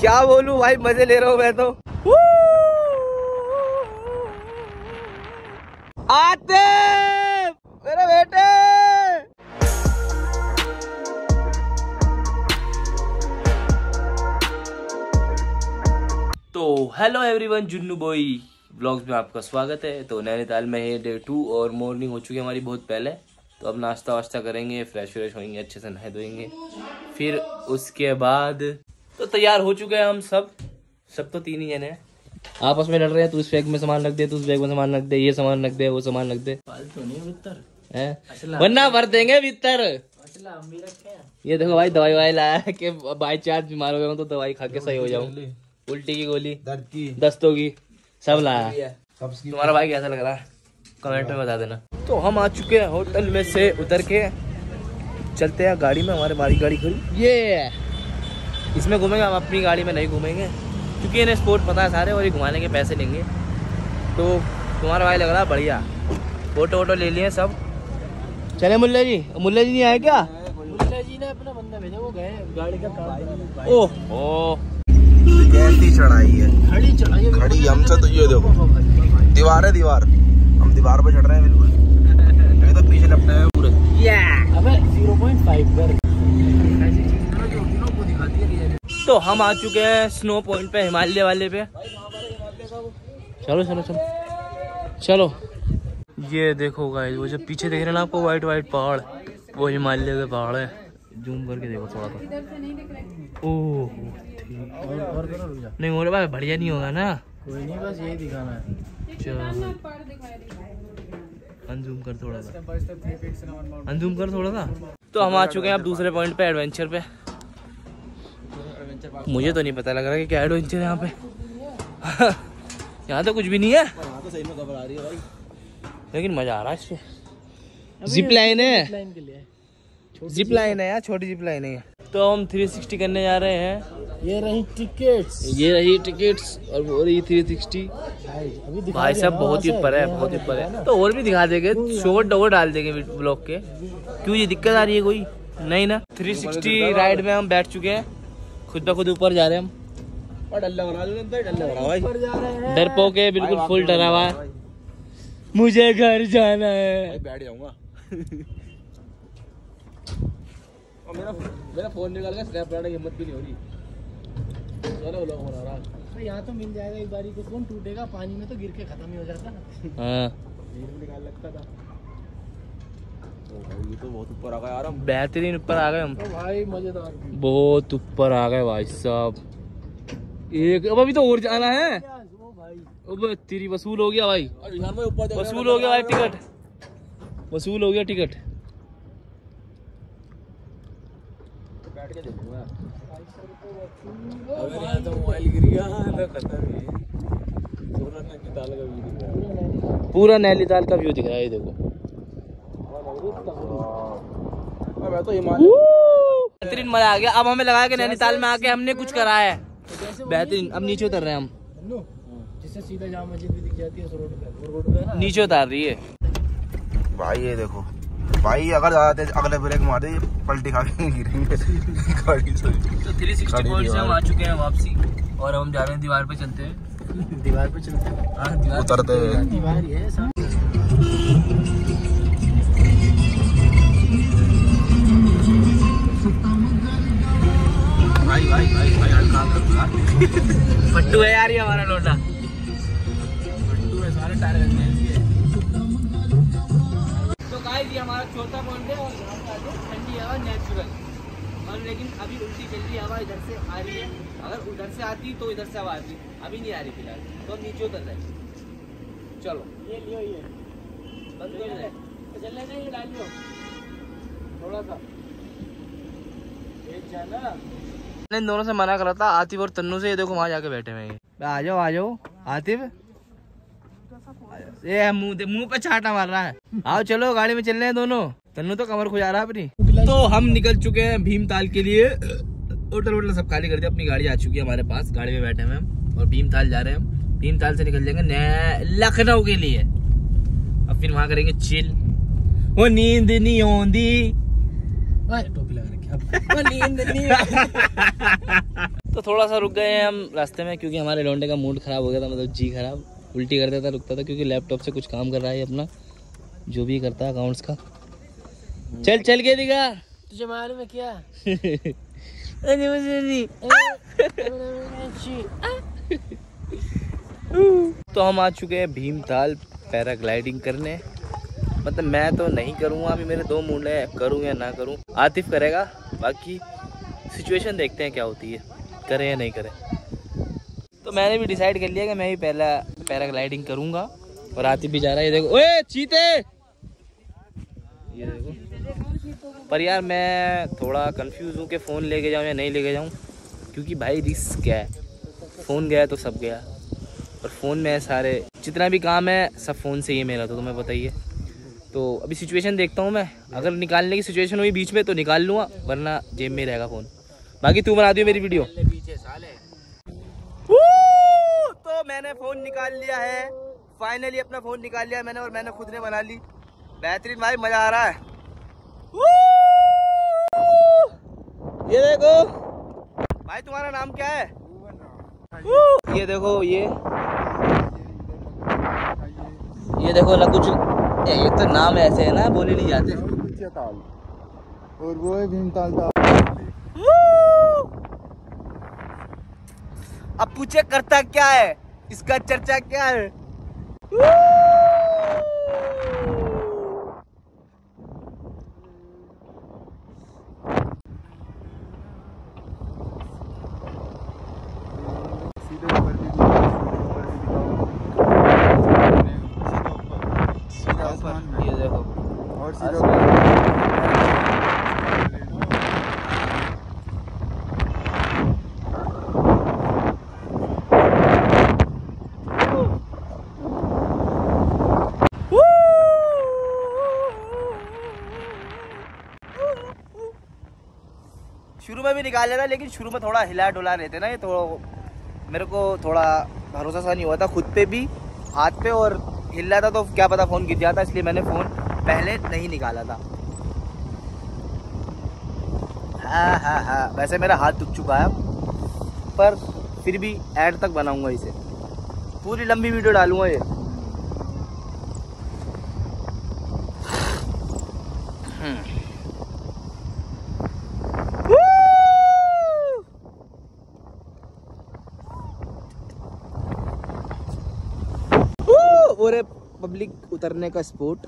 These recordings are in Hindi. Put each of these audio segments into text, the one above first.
क्या बोलूँ भाई, मज़े ले रहा हूँ मैं तो। आते मेरे बेटे। तो hello everyone Junnu boy blogs में आपका स्वागत है। तो नैनीताल में है डे टू और मॉर्निंग हो चुकी है हमारी बहुत पहले। तो अब नाश्ता वाश्ता करेंगे फ्रेश व्रेश होंगे अच्छे से नहाए धोएँगे फिर उसके बाद तो तैयार हो चुके हैं हम सब। सब तो तीन ही जने हैं। आपस में लड़ रहे हैं तू इस बैग में सामान रख दे तू उस बैग में सामान रख दे ये सामान रख दे वो सामान रख दे। हैं? वरना भर देंगे भीतर ये देखो भाई दवाई वाई लाया है कि बाई चांस बीमार हो गया हूँ तो दवाई खा के सही हो जाऊँ। उल्टी की गोली दर्द की दस्तों की सब लाया तुम्हारा भाई कैसा लग रहा है? कमेंट में बता देना। तो हम आ चुके हैं होटल में से उतर के। चलते हैं गाड़ी में हमारे बारी गाड़ी खड़ी ये इसमें घूमेंगे हम अपनी गाड़ी में नहीं घूमेंगे। क्योंकि इन्हें स्पोर्ट पता है सारे और ये घुमाने के पैसे लेंगे। तो तुम्हारा भाई लग रहा है बढ़िया। फ़ोटो वोटो ले लिए सब। चले मुल्ला जी। मुल्ला जी नहीं आए क्या? मुल्ला जी ने अपना बंदा भेजा वो गए गाड़ी का काम ओह। ओ कैसी चढ़ाई है। खड़ी चढ़ाई खड़ी हमसे तो ये देखो। दीवार है दीवार। हम दीवार पे चढ़ रहे हैं बिल्कुल। अभी तो पीछे लपटे हैं पूरे। अबे 0.5 कर तो हम आ चुके हैं स्नो पॉइंट पे हिमालय वाले पे। चलो चलो चलो। चलो। ये देखो गाइस वो जो पीछे देख रहे हैं ना आपको वाइट वाइट पहाड़ वो हिमालय के पहाड़ है। जूम करके देखो थोड़ा सा। ओह और नहीं मोरे भाई बढ़िया नहीं होगा ना? कोई नहीं बस यही दिखाना है। चलो। अनजूम कर थोड़ा सा। अनजूम कर थोड़ा सा। तो हम आ चुके हैं अब दूसरे पॉइंट पे एडवेंचर पे। मुझे तो नहीं पता लग रहा कि क्या एडवेंचर है यहाँ पे। यहाँ तो कुछ भी नहीं है। तो सही में घबरा रही है भाई। लेकिन मज़ा आ रहा है इसपे जिप लाइन है। लाइन के लिए। जिप लाइन है यार छोटी जिप लाइन है तो हम 360 करने जा रहे हैं। ये रही टिकट्स ये रही टिकट्स और वो रही 360 भाई अभी भाई साहब बहुत ही ऊपर है बहुत ही ऊपर है। तो और भी दिखा देंगे शोर डोर डाल देंगे ब्लॉग के। क्यों ये दिक्कत आ रही है कोई? नहीं ना। 360 राइड में हम बैठ चुके हैं। खुद ब खुद ऊपर जा रहे हैं हम। और डर लग रहा है डर लग रहा है भाई। ऊपर जा रहे हैं। डरपोक है बिल्कुल फुल डरा हुआ है। मुझे घर जाना है। बैठ जाऊँगा। और मेरा मेरा फ़ोन निकाल के स्नैप हिम्मत भी नहीं हो रही। चलो लोग हो रहा। तो यहाँ तो मिल जाएगा एक बारी को फ़ोन टूटेगा पानी में तो गिर के खत्म ही हो जाता हाँ। निकाल लगता था। ये तो बहुत ऊपर आ गया यार हम बेहतरीन ऊपर आ गए हम। भाई मज़ेदार। बहुत ऊपर आ गए भाई साहब। एक अब अभी तो और जाना है। अब तेरी वसूल हो गया भाई। वसूल हो गया भाई टिकट। वसूल हो गया टिकट। पूरा नैनीताल का व्यू दिख रहा है का व्यू दिख रहा है ये देखो। बेहतरीन मज़ा आ गया। अब हमें लगा कि नैनीताल में आके हमने कुछ करा है। बेहतरीन। अब नीचे उतर रहे हैं हम। जिससे सीधा जामा मस्जिद भी दिख जाती है रोड पे रोड पे नीचे उतार रही है। भाई ये देखो। भाई अगर ज़्यादा तेज अगले ब्रेक मार दे पलटी खा के गिरेंगे। गाड़ी से। तो 360 गाड़ी पॉइंट से हम आ चुके हैं वापसी और हम जा रहे हैं दीवार पे चलते हैं। दीवार पे चलते हैं। हाँ, दीवार उतरते हुए दीवार ही फट्टू है यार ये हमारा लौटा। फट्टू है सारे टायर तो गाइस ये हमारा चौथा पॉइंट है और यहाँ पे आते ठंडी हवा नेचुरल और लेकिन अभी उल्टी चल रही हवा इधर से आ रही है। अगर उधर से आती तो इधर से हवा आती। अभी नहीं आ रही फ़िलहाल। तो नीचे उतर रहे हैं। चलो। ये लियो ये। बंद कर दे। तो चलने नहीं डाल लियो थोड़ा सा। एक जाना इन दोनों से मना करा था आतिफ और तन्नू से ये देखो वहाँ जाके बैठे हुए हैं। आ जाओ आ जाओ। आतिफ? ये मुँह मुँह पे छाटा मार रहा है। आओ चलो गाड़ी में चल रहे हैं दोनों। तन्नू तो कमर खुजा रहा है अपनी। तो हम निकल चुके हैं भीमताल के लिए। होटल वोटल सब खाली कर दिया अपनी गाड़ी आ चुकी है हमारे पास। गाड़ी में बैठे हुए हम और भीमताल जा रहे हैं हम। भीमताल से निकल जाएँगे नया लखनऊ के लिए। अब फिर वहाँ करेंगे चिल वो नींद नहीं आंदी नींद नहीं तो थोड़ा सा रुक गए हैं हम रास्ते में क्योंकि हमारे लौंडे का मूड खराब हो गया था मतलब जी खराब उल्टी कर था रुकता था क्योंकि लैपटॉप से कुछ काम कर रहा है अपना जो भी करता है अकाउंट्स का। चल चल के दिखा। तुझे मालूम है क्या? अरे मुझे नहीं। तो हम आ चुके हैं भीमताल पैराग्लाइडिंग करने। मतलब मैं तो नहीं करूँगा अभी मेरे दो मूड है करूँ या ना करूँ। आतिफ करेगा? बाकी सिचुएशन देखते हैं क्या होती है। करें या नहीं करें। तो मैंने भी डिसाइड कर लिया कि मैं भी पहला पैराग्लाइडिंग करूँगा। और आतिफ भी जा रहा है, ये देखो। ओए, चीते! ये देखो। पर यार, मैं थोड़ा कंफ्यूज हूँ कि फ़ोन लेके जाऊँ या नहीं लेके जाऊँ। क्योंकि भाई रिस्क है। फ़ोन गया तो सब गया। और फ़ोन में सारे जितना भी काम है, सब फ़ोन से ही मेरा तो तुम्हें बताइए तो अभी सिचुएशन देखता हूँ मैं। अगर निकालने की सिचुएशन हुई बीच में तो निकाल लूँगा, वरना जेब में रहेगा फ़ोन बाकी तू बना दियो मेरी वीडियो तो मैंने फ़ोन निकाल लिया है। फाइनली अपना फ़ोन निकाल लिया मैंने और मैंने खुद ने बना ली। बेहतरीन भाई, मज़ा आ रहा है। ये देखो। भाई, तुम्हारा नाम क्या है? ये देखो, ये। ये देखो कुछ ये तो नाम ऐसे है ना बोले नहीं जाते। ताल। और वो है भीमताल ताल। अब पूछे करता क्या है? इसका चर्चा क्या है सीधे ऊपर भी ऊपर भी दिखाओ सीधा आसमान में ये देखो और शुरू में भी निकाल लेता लेकिन शुरू में थोड़ा हिला डुला रहते ना ये तो मेरे को थोड़ा भरोसा सा नहीं हुआ था खुद पे भी हाथ पे और हिल रहा था तो क्या पता फ़ोन गिर जाता इसलिए मैंने फ़ोन पहले नहीं निकाला था। हाँ हाँ हाँ वैसे मेरा हाथ दुख चुका है, पर फिर भी ऐड तक बनाऊँगा इसे। पूरी लंबी वीडियो डालूँगा ये। पब्लिक उतरने का स्पोर्ट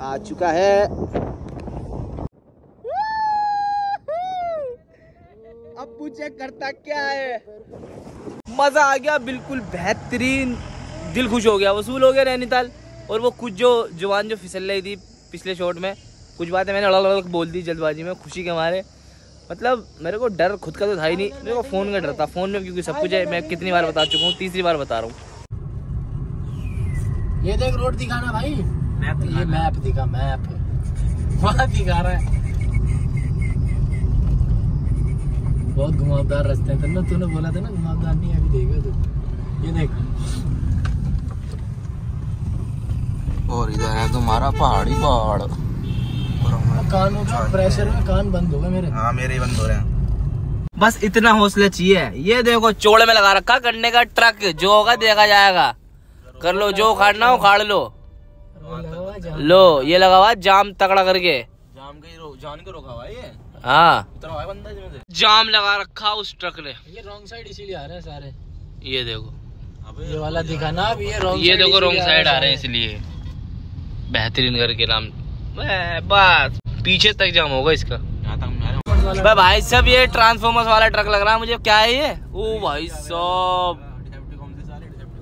आ चुका है। अब पूछे करता क्या है? मज़ा आ गया, बिल्कुल बेहतरीन। दिल खुश हो गया। वसूल हो गया नैनीताल। और वो कुछ जो जवान जो फिसल रही थी पिछले शॉट में, कुछ बातें मैंने अलग अलग बोल दी जल्दबाजी में, खुशी के मारे। मतलब मेरे को डर खुद का तो था ही नहीं। मेरे को फ़ोन का डर था, फ़ोन में क्योंकि सब कुछ है, मैं कितनी बार बता चुका हूँ, तीसरी बार बता रहा हूँ। ये देख रोड दिखाना भाई। मैप ये मैप दिखा मैप वहाँ दिखा रहा है। बहुत घुमावदार रास्ते हैं। तन्ना तूने बोला था ना घुमावदार नहीं अभी देखो तू। ये देख। और इधर है तुम्हारा पहाड़ी पहाड़। कानों का प्रेशर में कान बंद हो गए मेरे। हाँ मेरे ही बंद हो रहे हैं। बस इतना हौसला चाहिए। ये देखो चोड़े में लगा रखा गन्ने का ट्रक जो होगा देखा जाएगा। कर लो जो उखाड़ना हो उखाड़ लो। लो ये लगा हुआ जाम तगड़ा करके। जाम के रो, जान के रोका हुआ ये हाँ। उतरा हुआ है बंदा जाम लगा रखा उस ट्रक ने। ये रॉन्ग साइड इसीलिए आ रहे हैं सारे। ये देखो। अबे ये वाला दिखाना अब ये रॉन्ग ये देखो रॉन्ग साइड आ रहे हैं इसलिए। बेहतरीन करके नाम मैं बस। पीछे तक जाम होगा इसका। यहाँ तक मैं बे भाई साहब ये ट्रांसफॉर्मर्स वाला ट्रक लग रहा है मुझे। क्या है ये? ओ भाई साहब।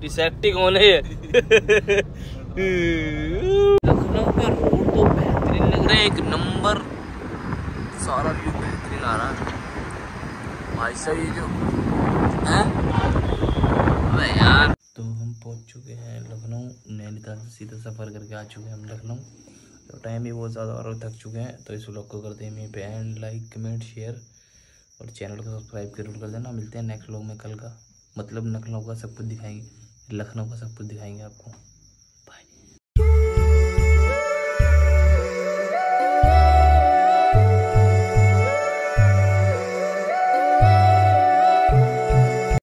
डिसेप्टी कौन है ये? लखनऊ का रोड तो बेहतरीन लग रहा है। एक नंबर सारा व्यू बेहतरीन आ रहा है। भाई साहब, ये जो है? यार। तो हम पहुँच चुके हैं लखनऊ। नैनीताल से सीधा सफ़र करके आ चुके हैं हम लखनऊ। तो टाइम भी बहुत ज़्यादा और थक चुके हैं। तो इस व्लॉग को करते हैं यहीं पे एंड लाइक कमेंट शेयर और चैनल को सब्सक्राइब ज़रूर कर देना। मिलते हैं नेक्स्ट व्लॉग में कल का। मतलब लखनऊ का सब कुछ दिखाएँगे। लखनऊ का सब कुछ दिखाएँगे आपको।